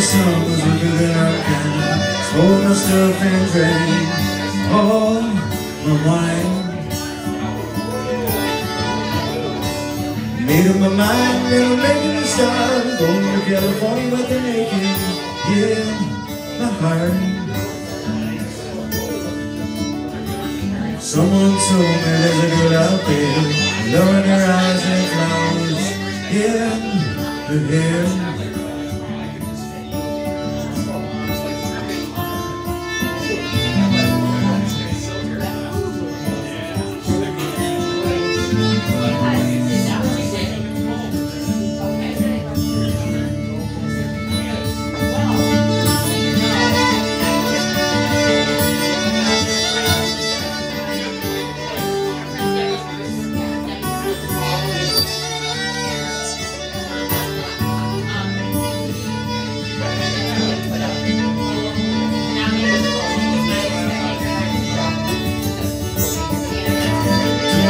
In the summers we could get our candy Smoke my stuff and drink all my wine Made up my mind, never making a start Going to California with the naked Yeah, my heart Someone told me there's a girl out there Love in her eyes and flowers in her hair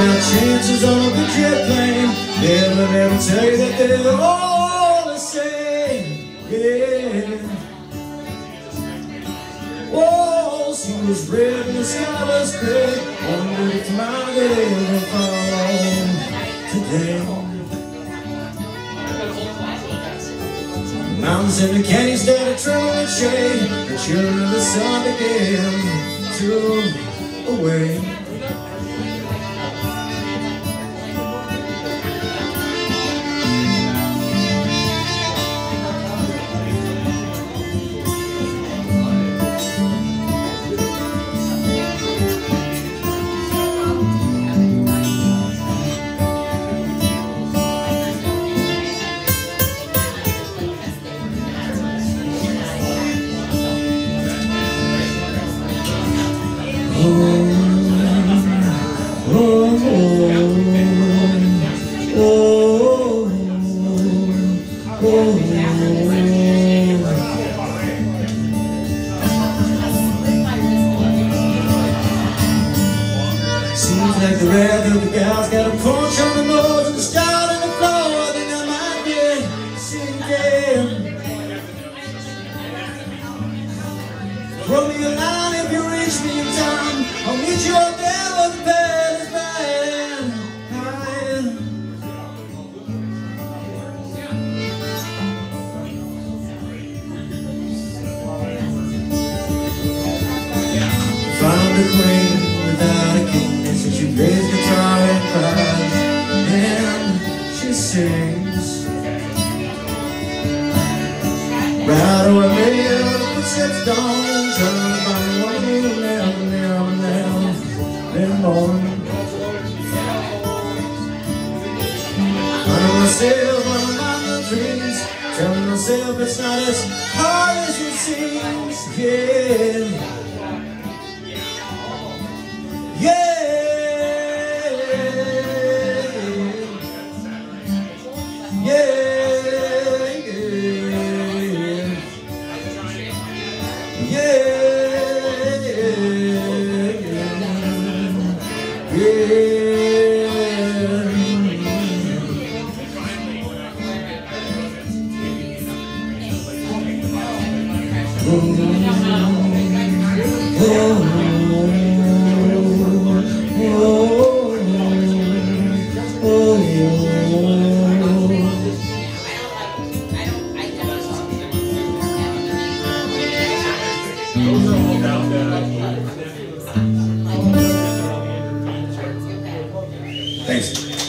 my chances on a jet plane. Never, never tell you that they're all the same. Yeah. Oh, she was red and the sky was gray. Wondered if my day would fall today. Mountains and the canyons that are trembling shade The children of the sun began to awake Seems like the wrath of the gals got a punch on the nose and the scout on the floor, then I might be. Throw me a line if you reach me in time. I'll meet you up there a queen without a king. And so she plays guitar and cries And she sings. Right away, the footsteps dawn Trying to find one never, never, never been born Finding myself on my dreams Telling myself it's not as hard as it seems. Yeah yeah. Thanks.